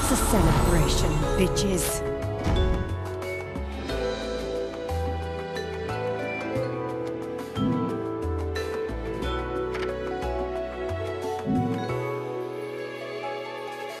It's a celebration, bitches.